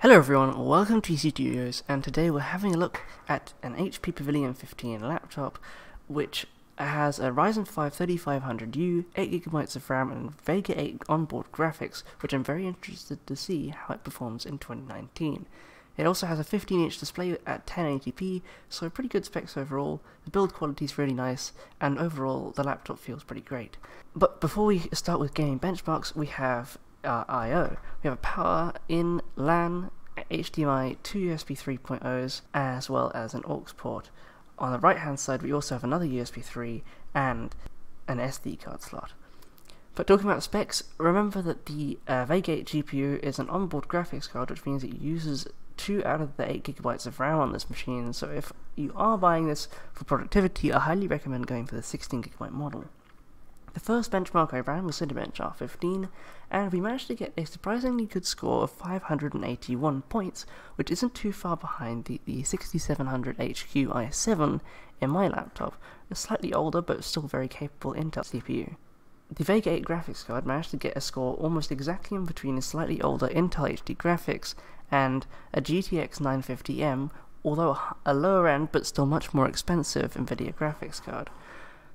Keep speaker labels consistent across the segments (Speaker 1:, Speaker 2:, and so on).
Speaker 1: Hello everyone, welcome to ET Studios, and today we're having a look at an HP Pavilion 15 laptop, which has a Ryzen 5 3500U, 8GB of RAM, and Vega 8 onboard graphics, which I'm very interested to see how it performs in 2019. It also has a 15-inch display at 1080p, so pretty good specs overall, the build quality is really nice, and overall the laptop feels pretty great. But before we start with gaming benchmarks, we have uh, I/O. We have a power in LAN, HDMI, two USB 3.0s, as well as an aux port. On the right hand side, we also have another USB 3 and an SD card slot. But talking about specs, remember that the uh, Vega GPU is an onboard graphics card, which means it uses 2 out of the 8 gigabytes of RAM on this machine, so if you are buying this for productivity, I highly recommend going for the 16 gigabyte model. The first benchmark I ran was Cinebench R15, and we managed to get a surprisingly good score of 581 points, which isn't too far behind the, the 6700 HQ i7 in my laptop, a slightly older but still very capable Intel CPU. The Vega 8 graphics card managed to get a score almost exactly in between a slightly older Intel HD graphics and a GTX 950M, although a lower end but still much more expensive NVIDIA graphics card.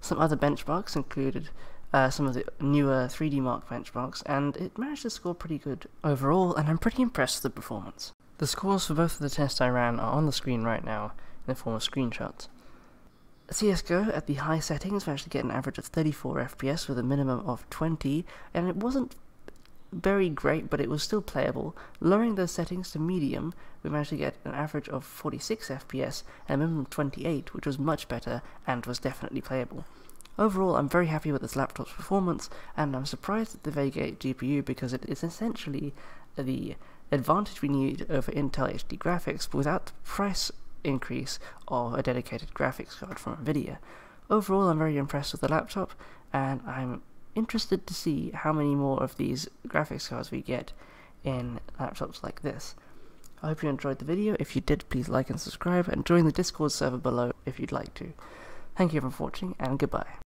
Speaker 1: Some other benchmarks included uh, some of the newer 3D Mark benchmarks, and it managed to score pretty good overall, and I'm pretty impressed with the performance. The scores for both of the tests I ran are on the screen right now, in the form of screenshots. CSGO at the high settings managed to get an average of 34 FPS with a minimum of 20, and it wasn't very great, but it was still playable. Lowering those settings to medium, we managed to get an average of 46 FPS and a minimum of 28, which was much better and was definitely playable. Overall, I'm very happy with this laptop's performance, and I'm surprised at the Vega 8 GPU because it is essentially the advantage we need over Intel HD graphics, but without the price increase of a dedicated graphics card from NVIDIA. Overall, I'm very impressed with the laptop, and I'm interested to see how many more of these graphics cards we get in laptops like this. I hope you enjoyed the video. If you did, please like and subscribe, and join the Discord server below if you'd like to. Thank you for watching, and goodbye.